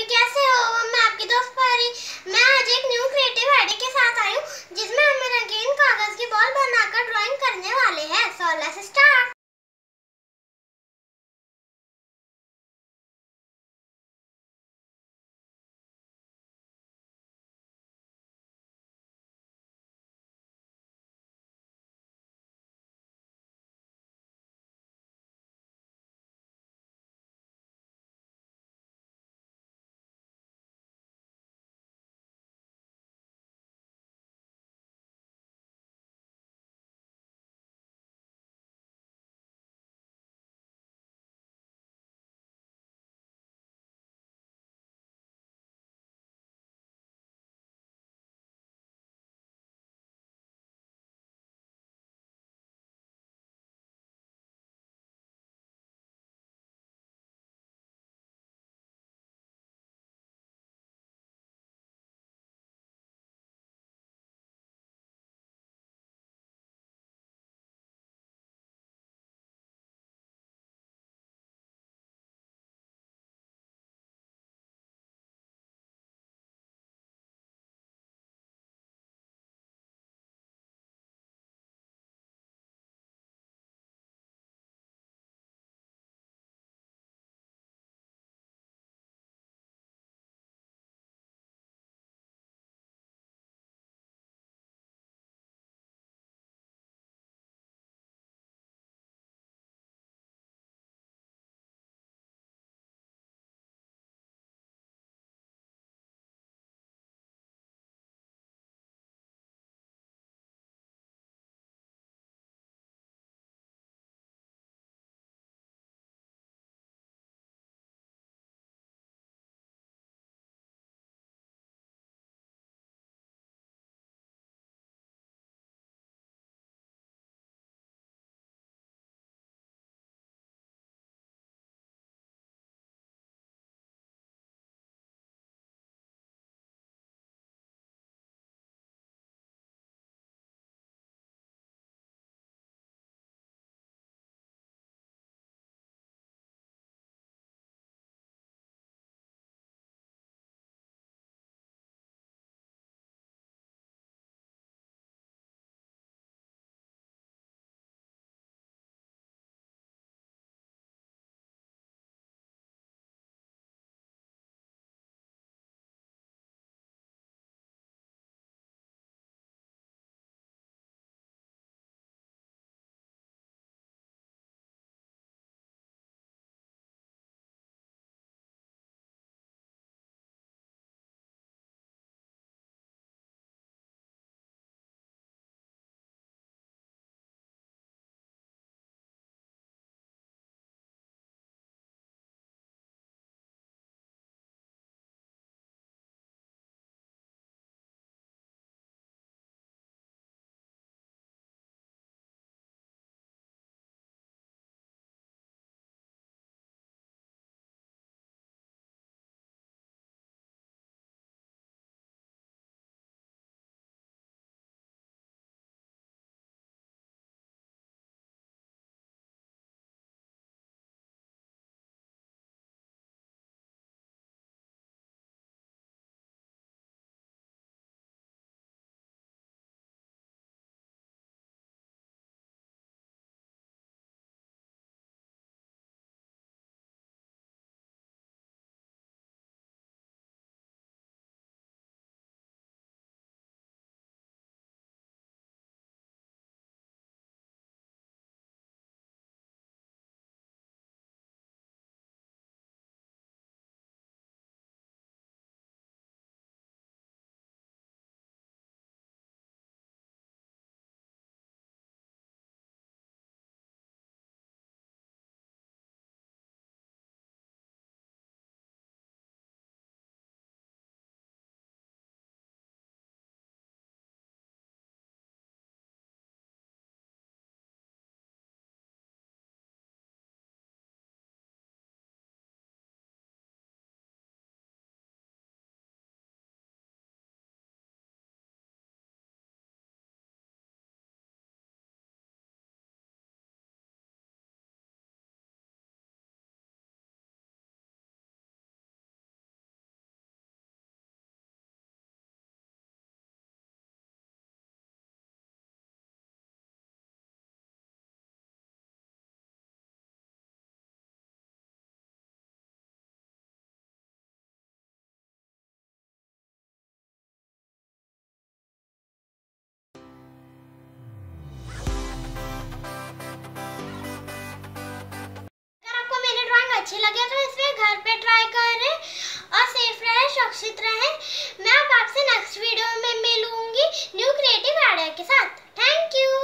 सभी कैसे हो? मैं आपकी दोस्त परी। मैं आज एक न्यू क्रिएटिव आइडिया के साथ आई हूँ, जिसमें हम रंगीन कागज़ की बॉल बनाकर ड्राइंग करने वाले हैं। सो लेट्स अच्छे लगे तो इसे घर पे ट्राई करें और सेफ़ रहे, सुरक्षित रहे। मैं अब आपसे नेक्स्ट वीडियो में मिलूँगी न्यू क्रिएटिव आइडिया के साथ। Thank you